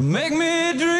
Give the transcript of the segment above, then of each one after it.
Make me dream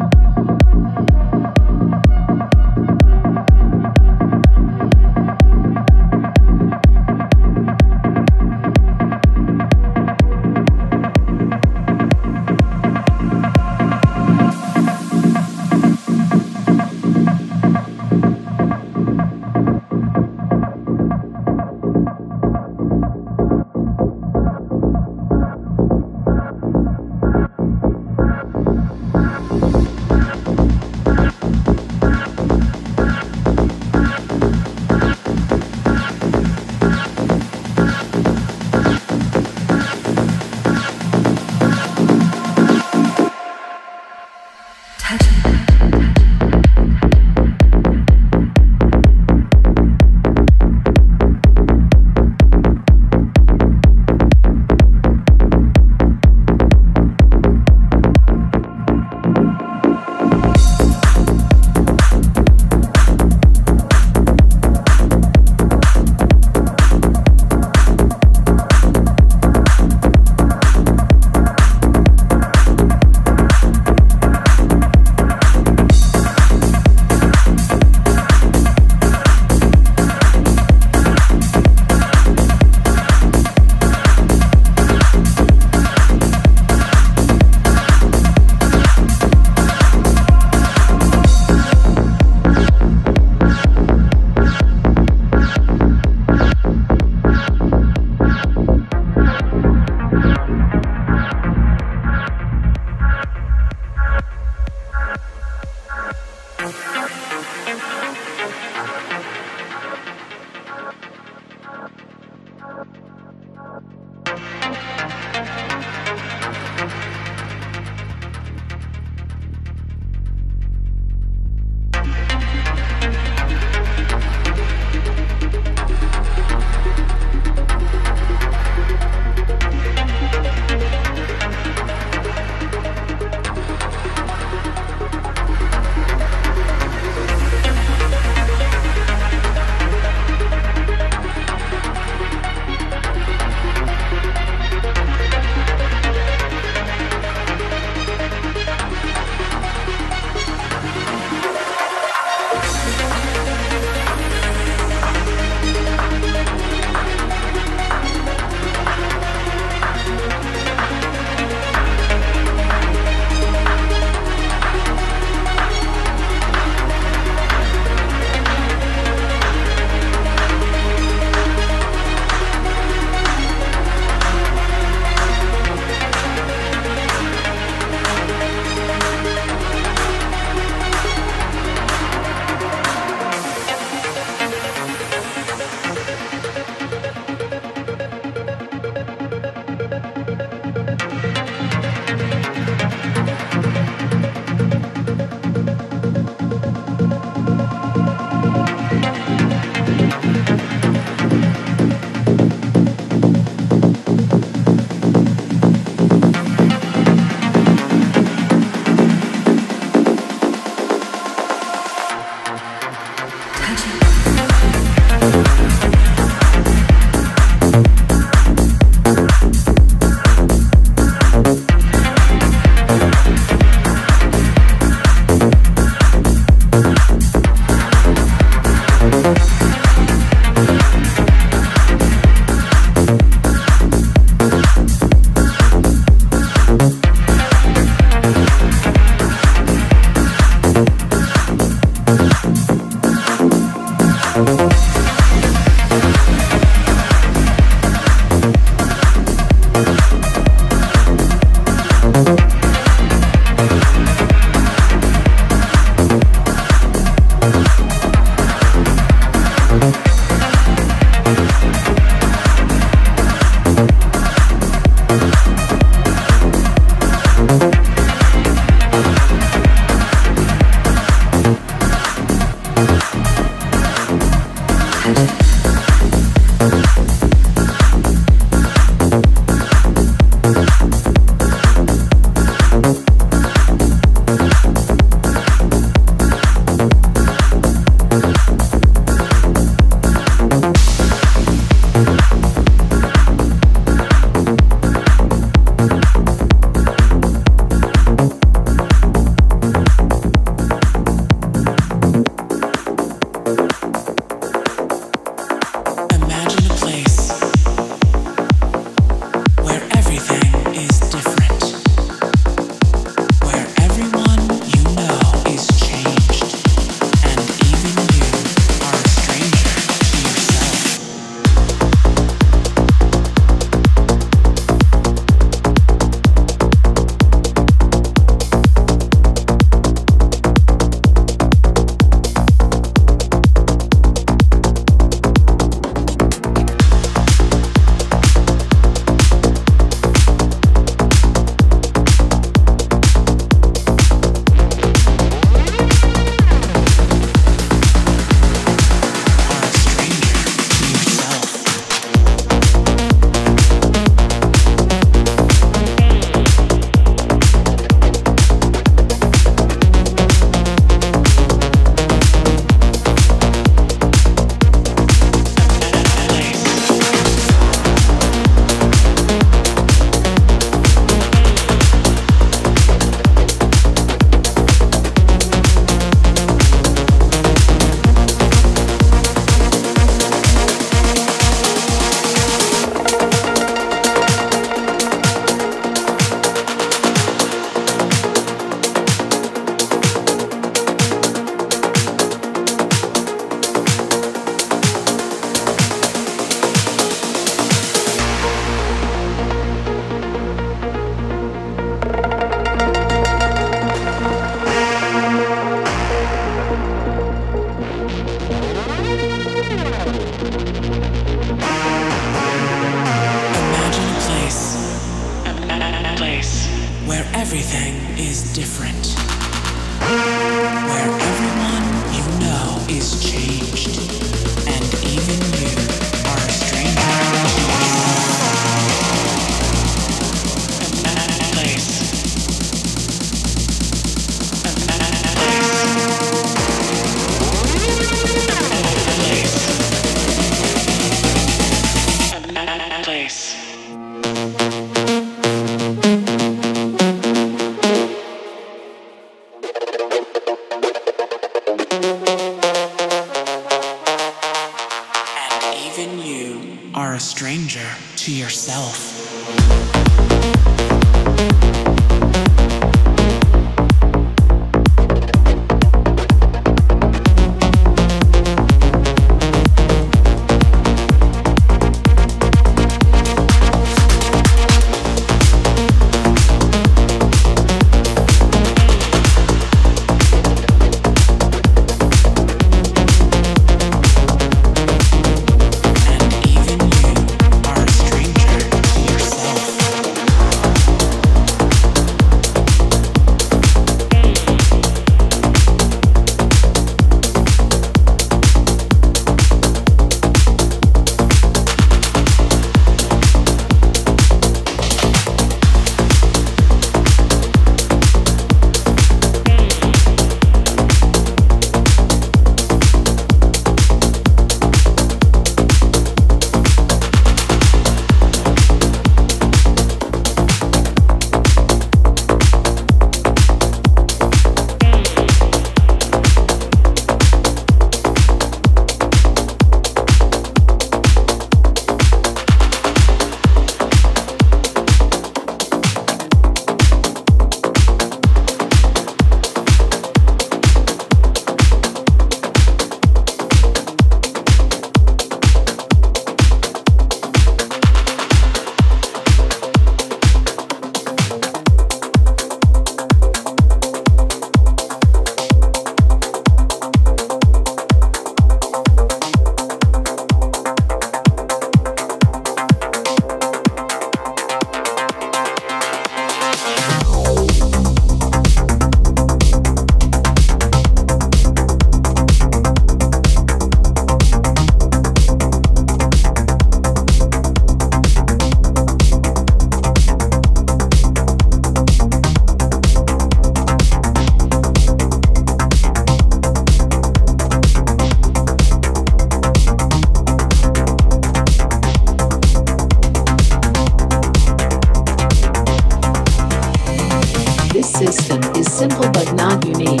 simple but not unique.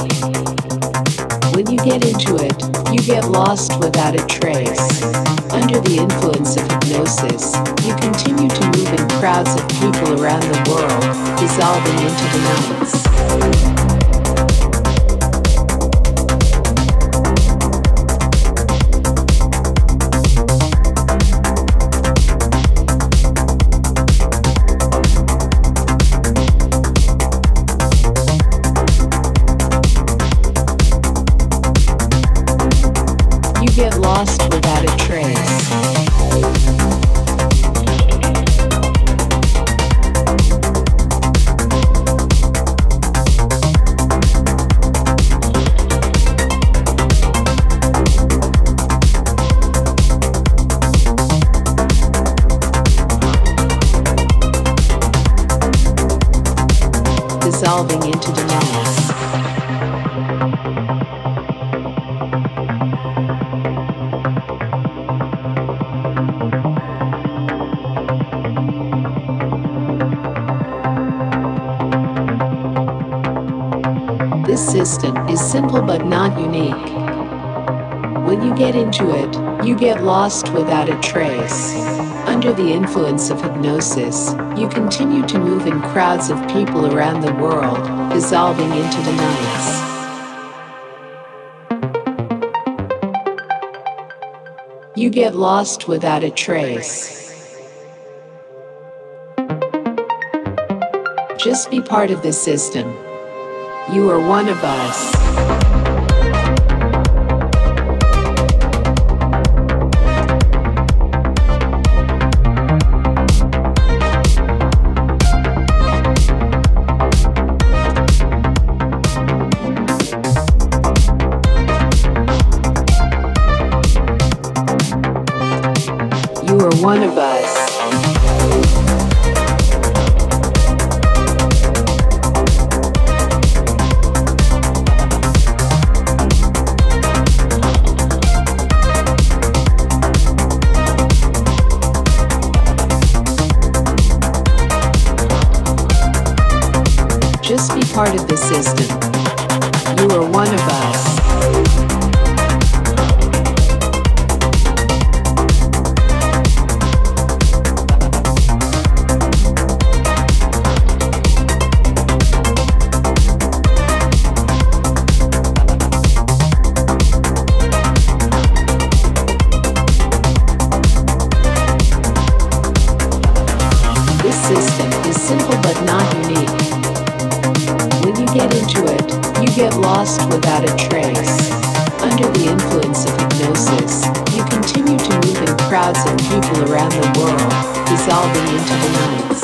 When you get into it, you get lost without a trace. Under the influence of hypnosis, you continue to move in crowds of people around the world, dissolving into the nights. System is simple but not unique. When you get into it, you get lost without a trace. Under the influence of hypnosis, you continue to move in crowds of people around the world, dissolving into the nights. You get lost without a trace. Just be part of the system. You are one of us. One of us. Just be part of the system. You are one of us. Lost without a trace. Under the influence of hypnosis, you continue to move in crowds and people around the world, dissolving into the nights.